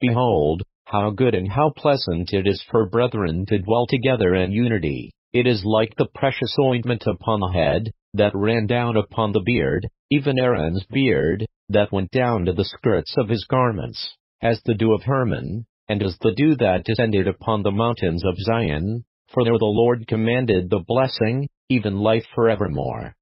Behold, how good and how pleasant it is for brethren to dwell together in unity. It is like the precious ointment upon the head, that ran down upon the beard, even Aaron's beard, that went down to the skirts of his garments, as the dew of Hermon, and as the dew that descended upon the mountains of Zion, for there the Lord commanded the blessing, even life forevermore.